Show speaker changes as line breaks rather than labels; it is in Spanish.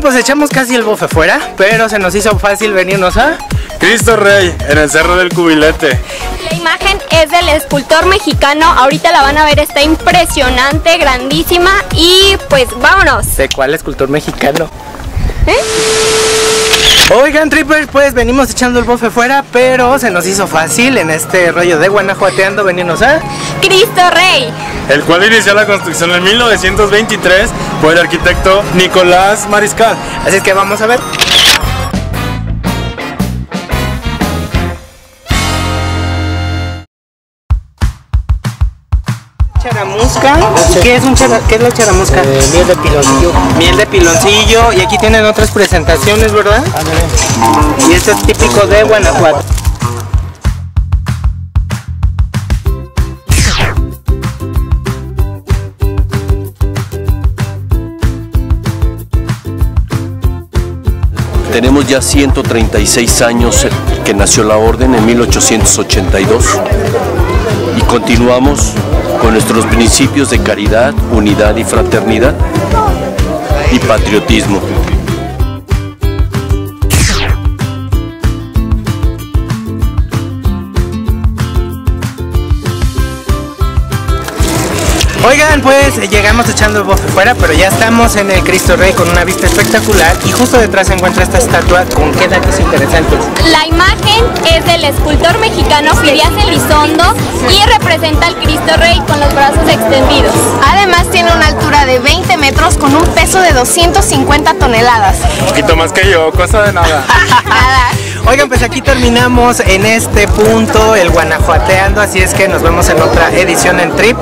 chicos, echamos casi el bofe fuera, pero se nos hizo fácil venirnos a...
Cristo Rey, en el Cerro del Cubilete.
La imagen es del escultor mexicano, ahorita la van a ver, está impresionante, grandísima y pues vámonos.
¿De cuál escultor mexicano? Oigan, trippers, pues venimos echando el bofe fuera, pero se nos hizo fácil en este rollo de Guanajuateando venirnos a...
Cristo Rey.
El cual inició la construcción en 1923 por el arquitecto Nicolás Mariscal.
Así es que vamos a ver. Charamusca. ¿Qué es, un chara- ¿Qué es la charamusca?
miel de piloncillo.
Miel de piloncillo. Y aquí tienen otras presentaciones, ¿verdad? Y esto es típico de Guanajuato.
Tenemos ya 136 años que nació la orden en 1882 y continuamos con nuestros principios de caridad, unidad y fraternidad y patriotismo.
Oigan, pues llegamos echando el bofe fuera, pero ya estamos en el Cristo Rey con una vista espectacular y justo detrás se encuentra esta estatua con qué datos interesantes.
La imagen es del escultor mexicano Filias Elizondo y representa al Cristo Rey con los brazos extendidos.
Además tiene una altura de 20 metros con un peso de 250 toneladas.
Un poquito más que yo, cosa de nada.
Oigan, pues aquí terminamos en este punto el Guanajuateando, así es que nos vemos en otra edición en Trip.